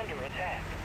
under attack.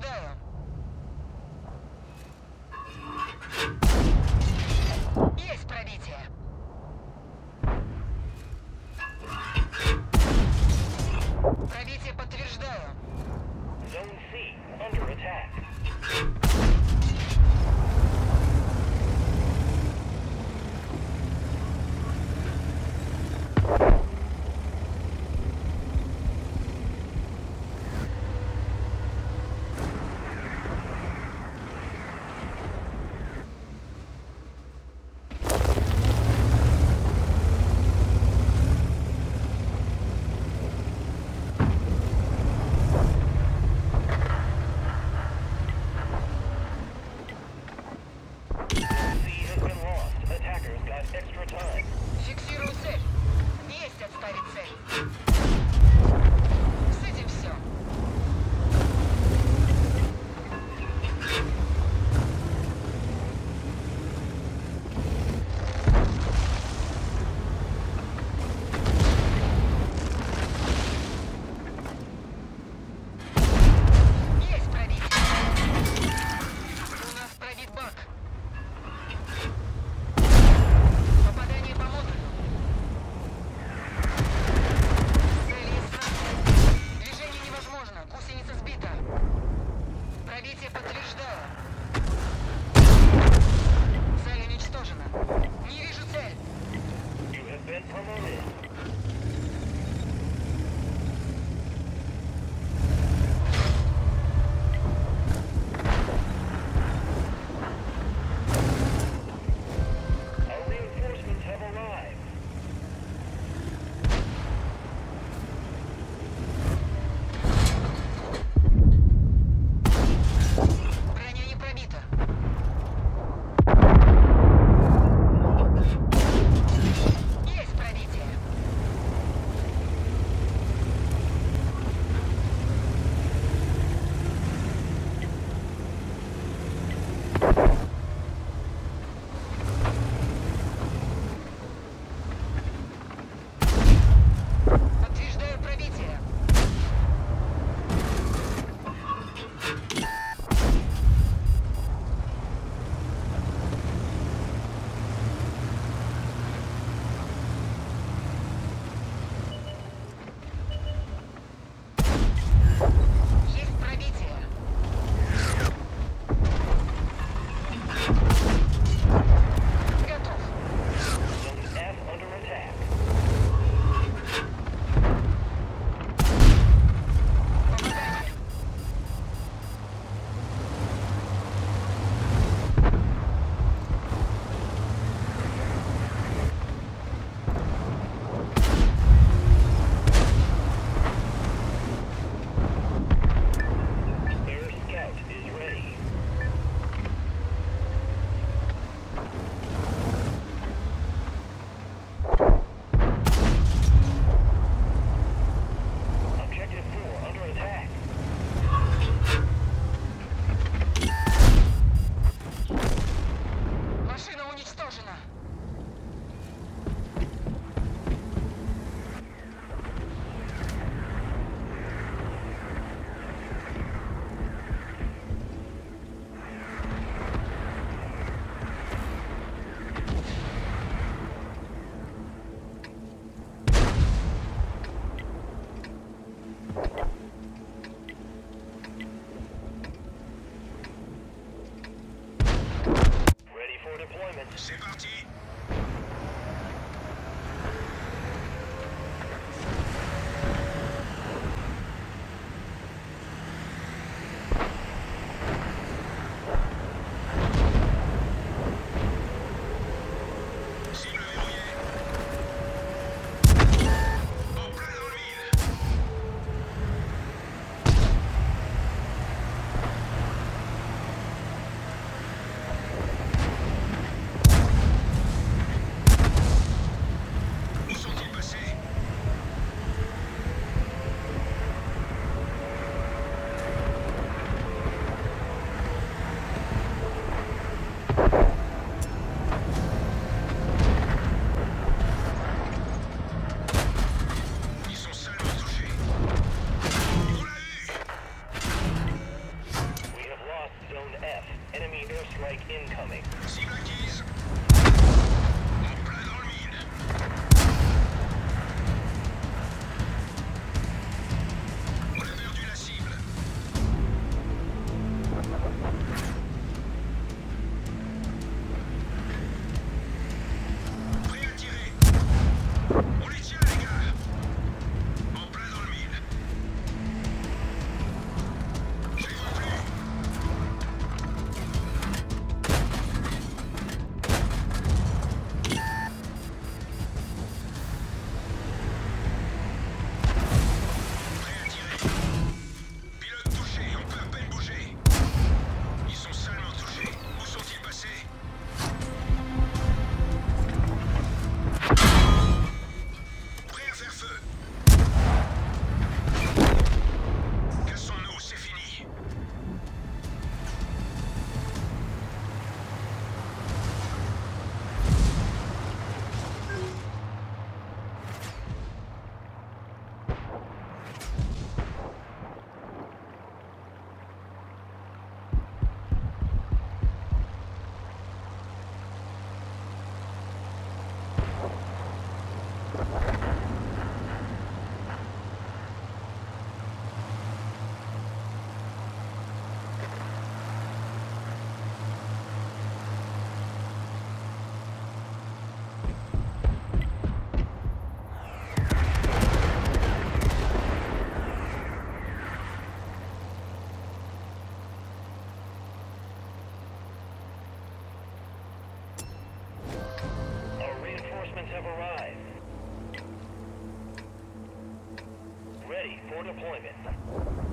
there. has extra time. Фиксирую цель. Есть отставить цель. Arrived. Ready for deployment.